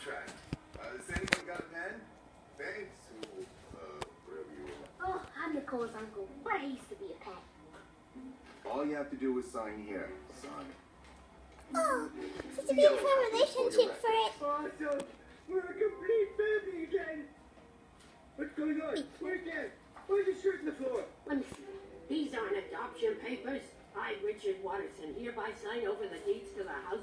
contract. Uh, has anyone got a pen? Thanks uh, you. Oh, I'm Nicole's uncle. But I used to be a pet. All you have to do is sign here. Sign. Oh, such a beautiful relationship for it. Awesome. We're a complete family again. What's going on? Where's Dad? Where's the shirt on the floor? These aren't adoption papers. I, Richard Watterson, hereby sign over the deeds to the house